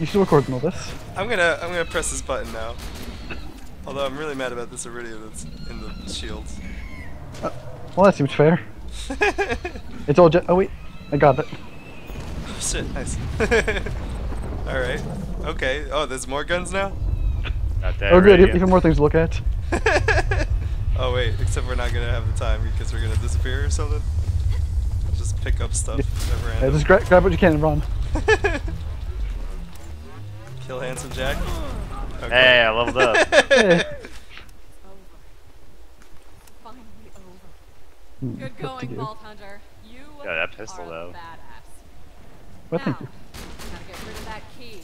You still recording all this? I'm gonna I'm gonna press this button now. Although I'm really mad about this Eridium that's in the shields. Uh, well, that seems fair. It's all jet. Oh wait, I got it. Oh shit, nice. Alright. Okay. Oh, there's more guns now? Got that Oh good, radio. even more things to look at. oh wait, except we're not gonna have the time because we're gonna disappear or something. Just pick up stuff at Yeah, just gra grab what you can and run. Kill Handsome Jack. Okay. Hey, I leveled up. Hey. Finally over. Good going, you. Vault Hunter. You Yeah, that pistol, are though. badass. Well, thank now, you. gotta get rid of that key.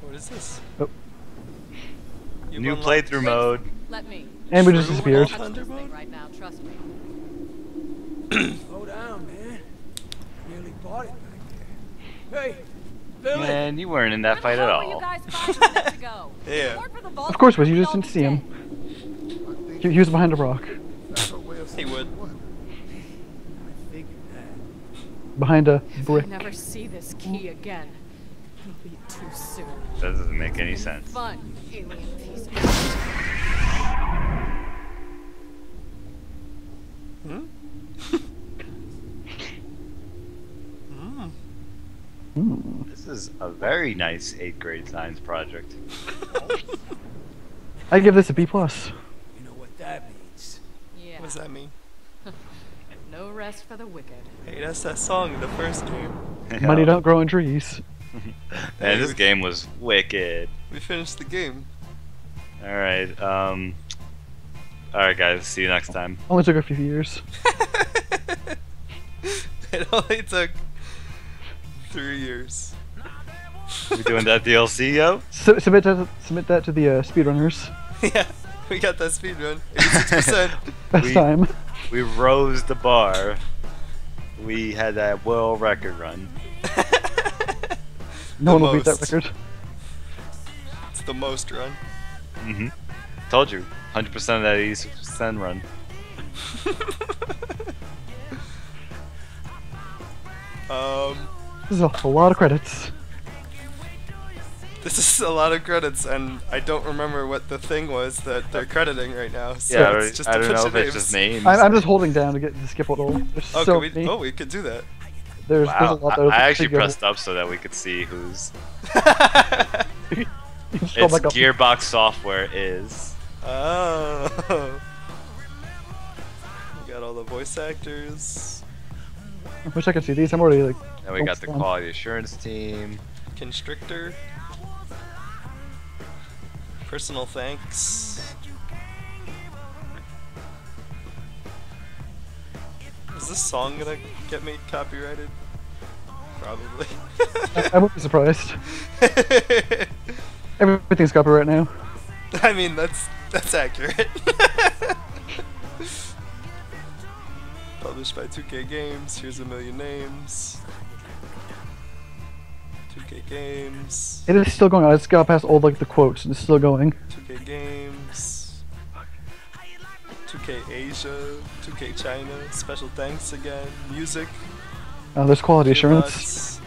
What is this? Oh. You've New playthrough mode. Let me. And we just True disappeared. Vault Touch this Hunter thing mode? right now, trust me. Slow down, man. Nearly bought it back there. Hey, Billy! Man, you weren't in that fight at the hell were all. you guys five minutes ago? Yeah. Report for the Vault Of course, but Hunter, you just didn't see him. He, he was behind a rock. He would. I figured that. Behind a If brick. I never see this key again, it'll be too soon. That doesn't make any sense. Fun, alien piece This is a very nice 8th grade science project. I give this a B plus. You know what that means. Yeah. What does that mean? No rest for the wicked. Hey, that's that song in the first game. Money don't grow on trees. Man, this game was wicked. We finished the game. Alright, um. Alright, guys, see you next time. Only took a few years. it only took three years. We doing that DLC, yo? Su- submit that. Submit that to the uh, speedrunners. yeah, we got that speedrun. 86%. Best We- time. We rose the bar. We had that world record run. No The one will beat that record. It's the most run. Mm-hmm. Told you, 100% of that 86% run. um, This is a, a lot of credits. this is a lot of credits, and I don't remember what the thing was that they're crediting right now. So yeah, I it's don't- just I a don't bunch know of if names. it's just names. I'm, I'm just holding down to get to skip it all. There's Oh, so could we, many. oh, we could do that. There's, wow, there's a lot there. I, I actually Figure pressed up so that we could see who's. You can It's back up. Gearbox Software is. Oh. We got all the voice actors. I wish I could see these. I'm already like. Then we got the quality assurance team. Constrictor. Personal thanks. Is this song gonna get me copyrighted? Probably. I, I won't be surprised. Everything's copyright now. I mean, that's that's accurate. Published by 2K Games. Here's a million names. 2K Games. It is still going on. I just got past all like the quotes. and It's still going. 2K Games. 2K Asia. 2K China. Special thanks again. Music. Uh, there's quality assurance. Gearbox.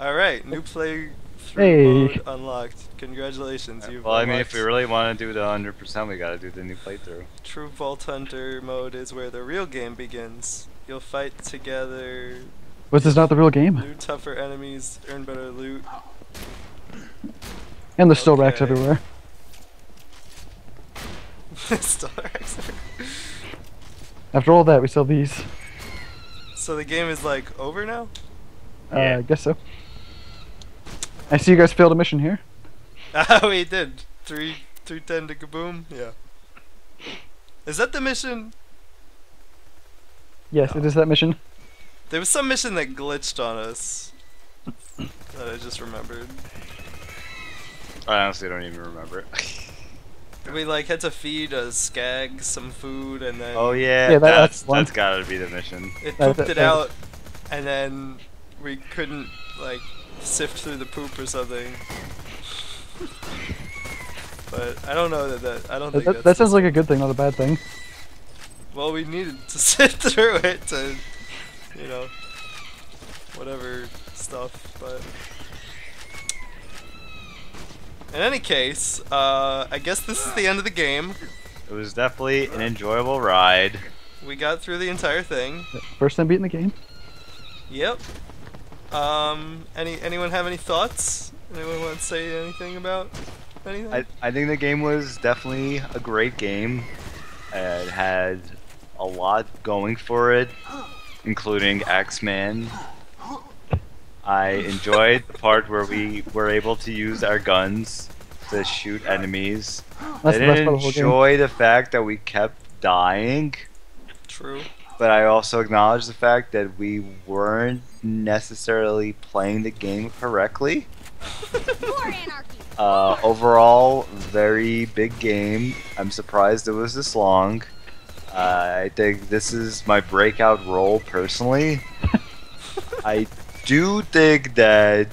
Alright, new play Hey. mode unlocked. Congratulations, you've Well, I mean, if we really want to do the 100%, we gotta do the new playthrough. True Vault Hunter mode is where the real game begins. You'll fight together, Was this not the real game? new tougher enemies, earn better loot. And there's still Rakks everywhere. Still Rakks. After all that, we sell these. so the game is like over now? Uh, Yeah. I guess so. I see you guys failed a mission here. Ah, we did. Three, three ten to kaboom. Yeah. Is that the mission? Yes, it is that mission. There was some mission that glitched on us. that I just remembered. I honestly don't even remember it. We like had to feed a skag some food and then oh yeah, Yeah, that, that's that's, that's gotta be the mission. it That- pooped that- it that- out and then we couldn't like sift through the poop or something. but I don't know that that I don't That, think that, that's that sounds like a good thing, not a bad thing. well we needed to sit through it to you know whatever stuff but In any case, uh, I guess this is the end of the game. It was definitely an enjoyable ride. We got through the entire thing. First time beating the game. Yep. Um, any anyone have any thoughts? Anyone want to say anything about anything? I, I think the game was definitely a great game. It had a lot going for it, including X-Men. I enjoyed the part where we were able to use our guns to shoot enemies. That's I the didn't the enjoy the fact that we kept dying, True. but I also acknowledge the fact that we weren't necessarily playing the game correctly. More anarchy. Uh, overall, very big game. I'm surprised it was this long. Uh, I think this is my breakout role personally. I do think that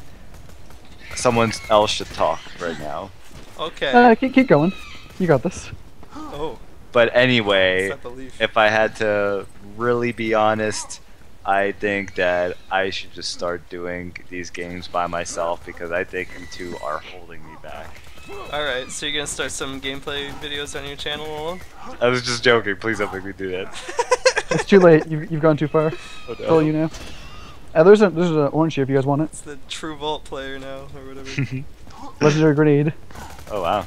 someone else should talk right now. Okay. Uh, keep, keep going. You got this. oh, But anyway, what's if I had to really be honest, I think that I should just start doing these games by myself because I think you two are holding me back. All right, so you're gonna start some gameplay videos on your channel alone? I was just joking. Please don't make me do that. It's too late. You've, you've gone too far. Oh, no. Kill you now. Uh, there's a there's an orange here if you guys want it. It's the True Vault player now, or whatever. Legendary grenade. Oh wow.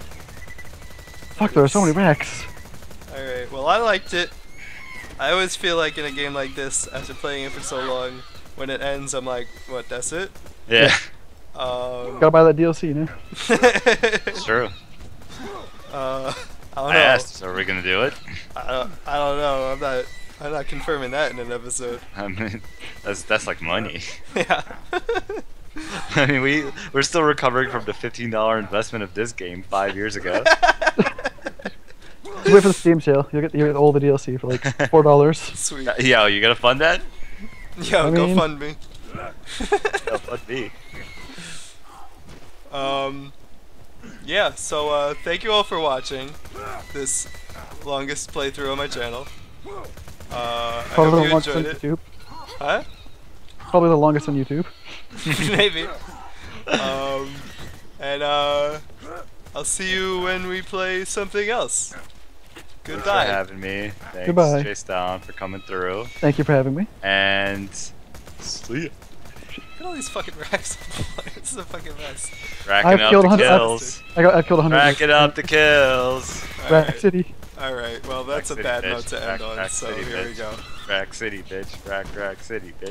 Fuck, there are so many Rakks. All right. Well, I liked it. I always feel like in a game like this, after playing it for so long, when it ends, I'm like, what? That's it? Yeah, Um, Gotta buy that DLC, you know. it's true. uh, I don't I know. asked, so are we gonna do it? I don't, I don't know. I'm not. I'm not confirming that in an episode. I mean, that's that's like money. yeah. I mean, we we're still recovering from the fifteen dollar investment of this game five years ago. Just wait for the Steam sale. You'll get, you'll get all the DLC for like four dollars. Sweet. Yo, you gonna fund that? Yo, I go mean- fund me. Yo, fund me. Um, yeah, so uh, thank you all for watching this longest playthrough on my channel. Uh, I Probably hope the you longest on enjoyed it. YouTube. Huh? Probably the longest on YouTube. Maybe. Um, and uh, I'll see you when we play something else. Goodbye. Thanks for having me. Thanks, Goodbye. Chase Down, for coming through. Thank you for having me. And see ya. Look at all these fucking Rakks. this is a fucking mess. Racking I've up killed the 100 I've- kills. I got I killed 100. Racking up the kills. Rack Alright, City. alright, well that's Rack a bad bitch. note to end Rack- on, Rack so City, here we go. Rack City, bitch. Rack, Rack City, bitch.